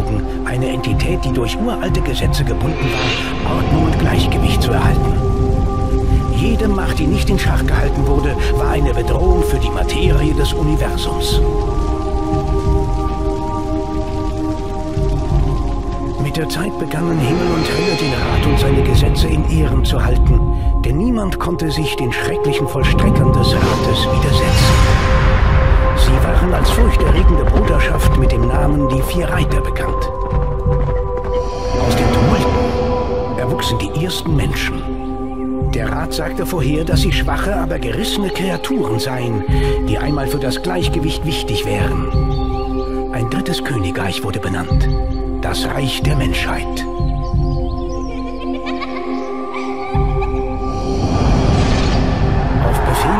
Angezogen, eine Entität, die durch uralte Gesetze gebunden war, Ordnung und Gleichgewicht zu erhalten. Jede Macht, die nicht in Schach gehalten wurde, war eine Bedrohung für die Materie des Universums. Mit der Zeit begannen Himmel und Hölle den Rat und seine Gesetze in Ehren zu halten, denn niemand konnte sich den schrecklichen Vollstreckern des Rates widersetzen. Waren als furchterregende Bruderschaft mit dem Namen die Vier Reiter bekannt. Aus den Tumulten erwuchsen die ersten Menschen. Der Rat sagte vorher, dass sie schwache, aber gerissene Kreaturen seien, die einmal für das Gleichgewicht wichtig wären. Ein drittes Königreich wurde benannt. Das Reich der Menschheit.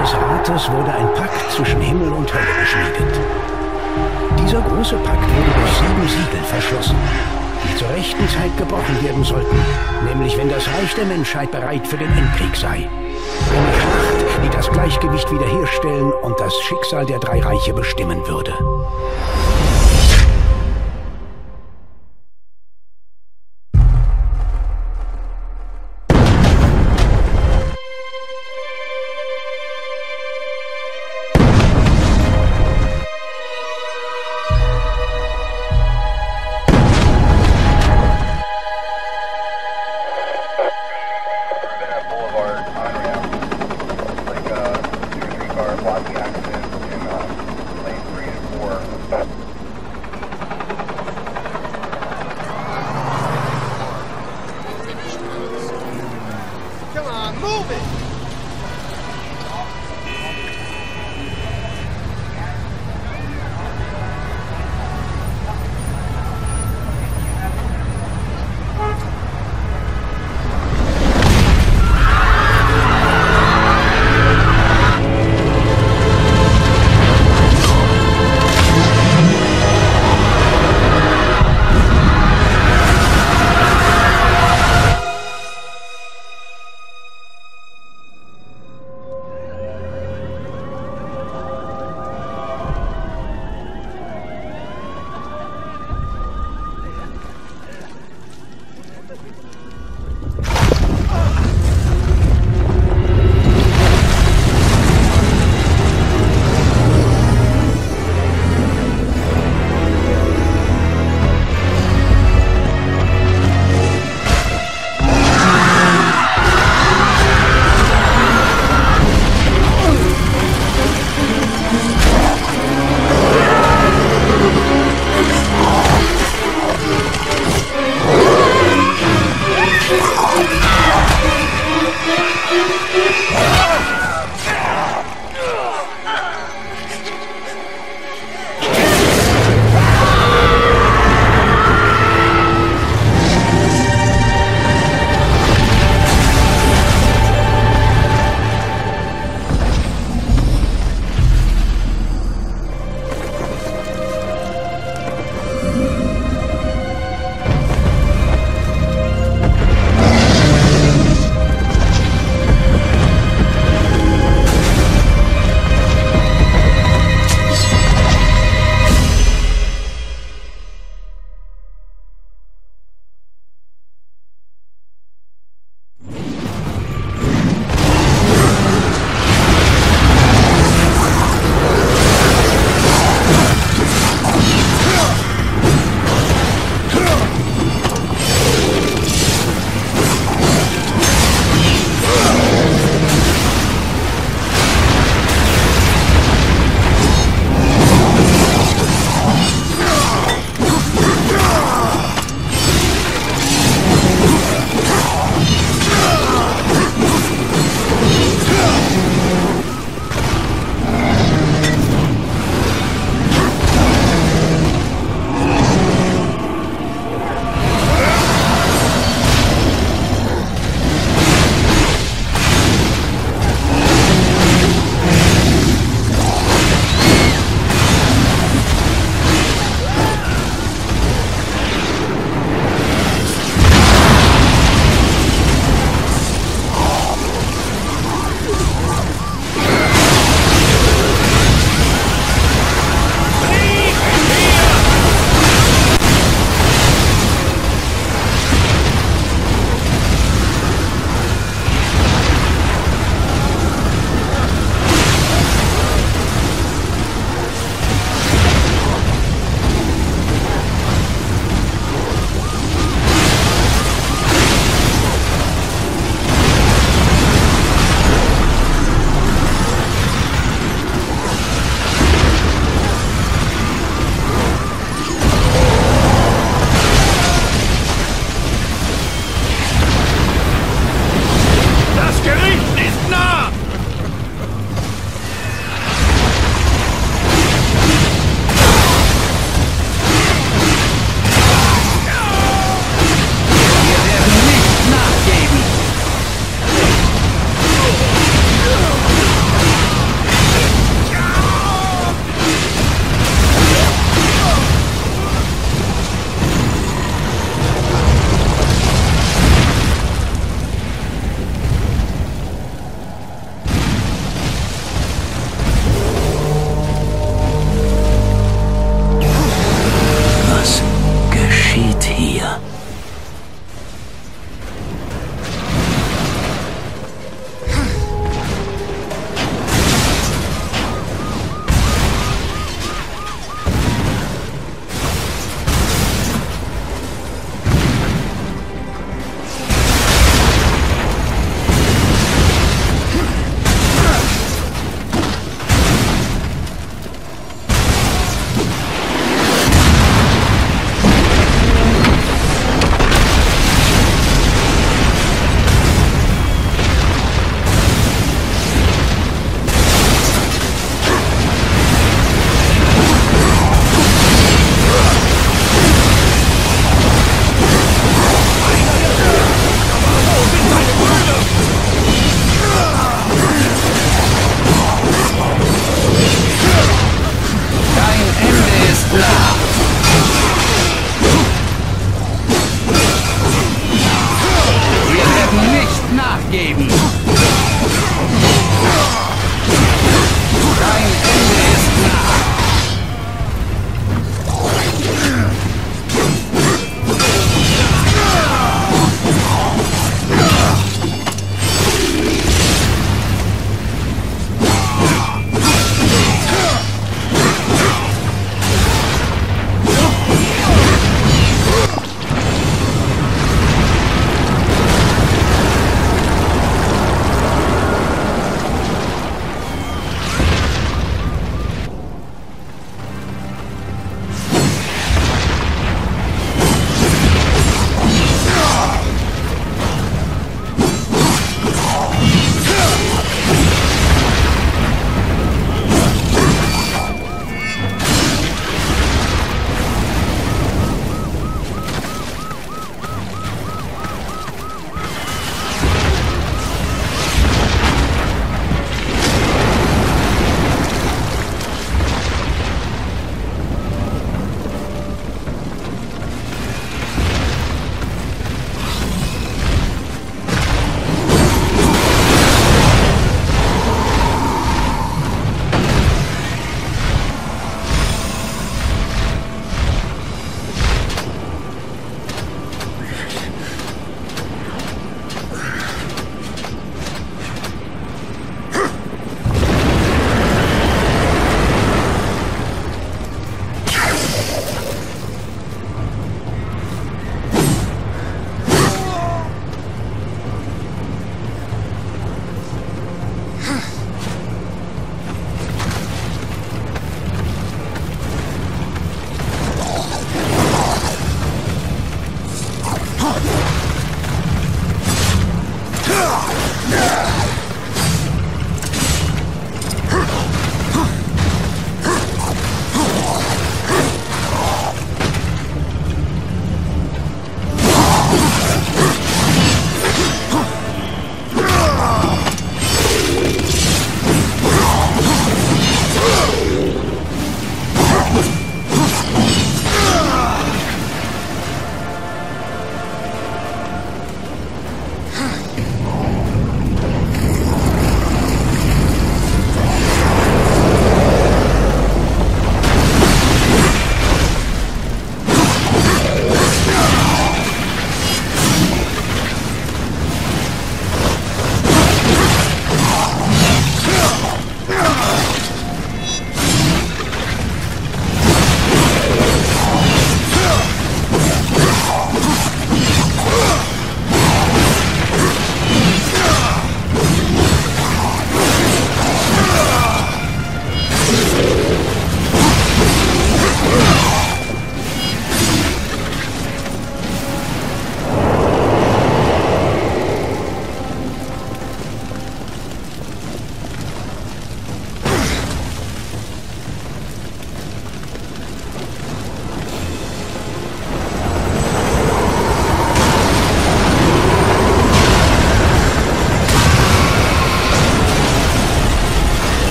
Des Rates wurde ein Pakt zwischen Himmel und Hölle geschmiedet. Dieser große Pakt wurde durch sieben Siegel verschlossen, die zur rechten Zeit gebrochen werden sollten, nämlich wenn das Reich der Menschheit bereit für den Endkrieg sei. Eine Schlacht, die das Gleichgewicht wiederherstellen und das Schicksal der drei Reiche bestimmen würde.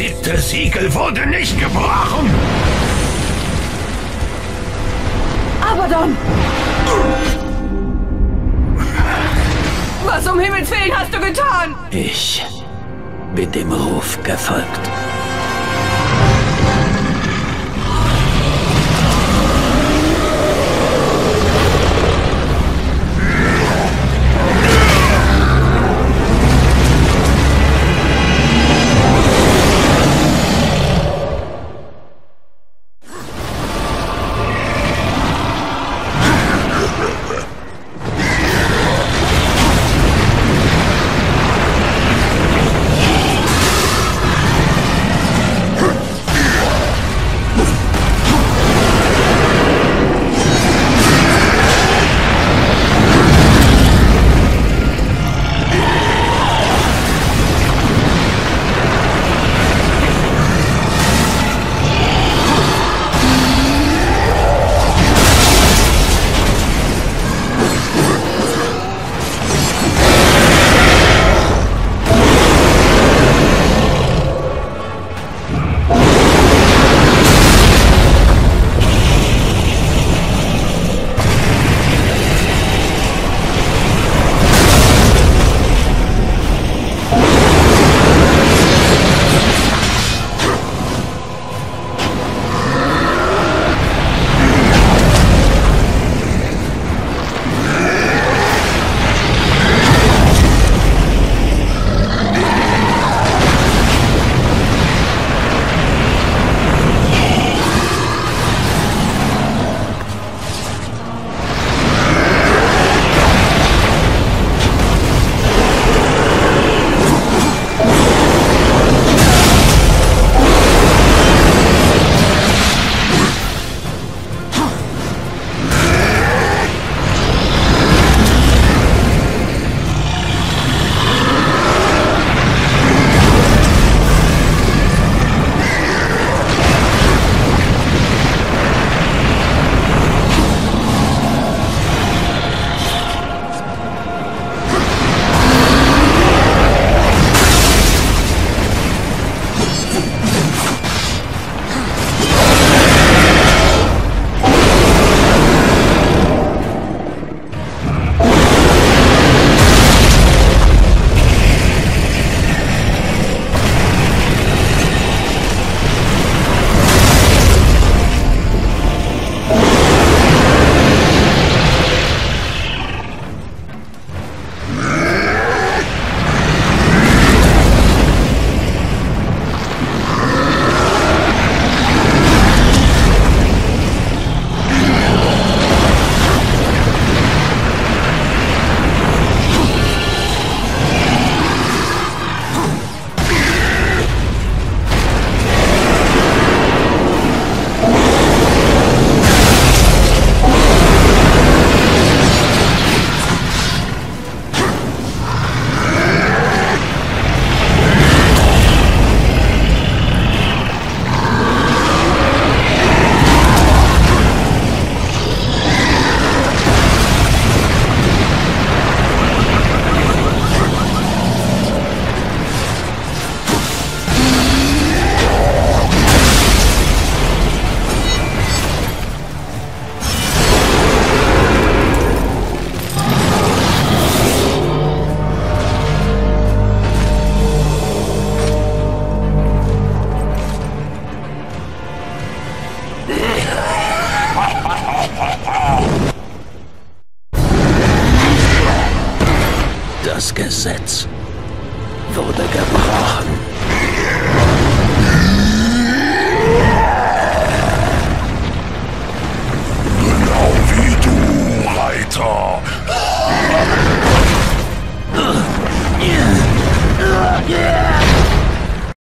siebte Siegel wurde nicht gebrochen! Abaddon! Was um Himmels Willen hast du getan? Ich bin dem Ruf gefolgt.